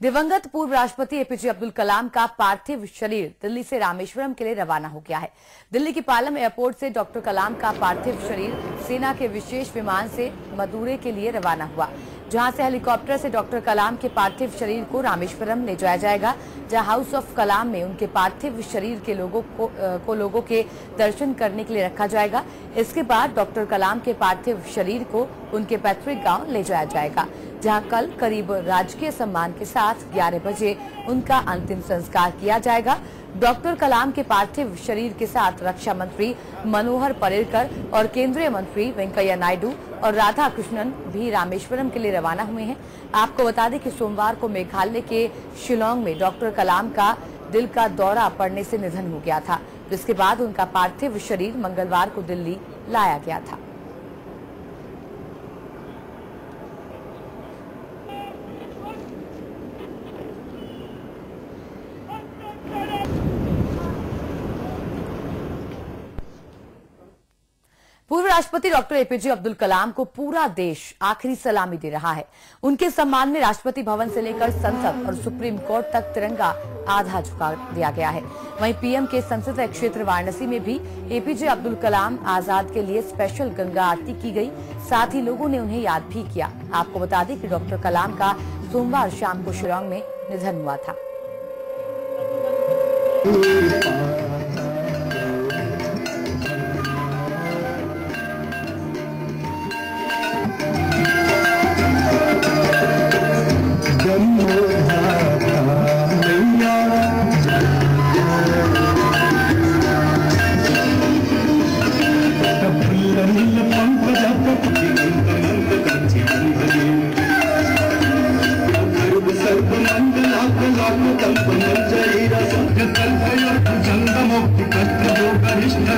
दिवंगत पूर्व राष्ट्रपति एपीजे अब्दुल कलाम का पार्थिव शरीर दिल्ली से रामेश्वरम के लिए रवाना हो गया है। दिल्ली के पालम एयरपोर्ट से डॉक्टर कलाम का पार्थिव शरीर सेना के विशेष विमान से मदुरे के लिए रवाना हुआ जहाँ से हेलीकॉप्टर से डॉक्टर कलाम के पार्थिव शरीर को रामेश्वरम ले जाया जाएगा जहाँ हाउस ऑफ़ कलाम में उनके पार्थिव शरीर के लोगों को, को लोगों के दर्शन करने के लिए रखा जाएगा। इसके बाद डॉक्टर कलाम के पार्थिव शरीर को उनके पैतृक गाँव ले जाया जाएगा। जहाँ कल करीब राजकीय सम्मान के साथ 11 बजे उनका अंतिम संस्कार किया जाएगा। डॉक्टर कलाम के पार्थिव शरीर के साथ रक्षा मंत्री मनोहर पर्रिकर और केंद्रीय मंत्री वेंकैया नायडू और राधा कृष्णन भी रामेश्वरम के लिए रवाना हुए हैं। आपको बता दें कि सोमवार को मेघालय के शिलोंग में डॉक्टर कलाम का दिल का दौरा पड़ने से निधन हो गया था। जिसके बाद उनका पार्थिव शरीर मंगलवार को दिल्ली लाया गया था। राष्ट्रपति डॉक्टर एपीजे अब्दुल कलाम को पूरा देश आखिरी सलामी दे रहा है। उनके सम्मान में राष्ट्रपति भवन से लेकर संसद और सुप्रीम कोर्ट तक तिरंगा आधा झुका दिया गया है। वहीं पीएम के संसदीय क्षेत्र वाराणसी में भी एपीजे अब्दुल कलाम आज़ाद के लिए स्पेशल गंगा आरती की गई। साथ ही लोगों ने उन्हें याद भी किया। आपको बता दें कि डॉक्टर कलाम का सोमवार शाम को शिलोंग में निधन हुआ था। ಕಲ್ಪನೆ ಕಲ್ಪೆಯೊಟ್ಟು ಚಂದ ಮುಕ್ತಿ ಕಷ್ಟ ಗರಿಷ್ಠ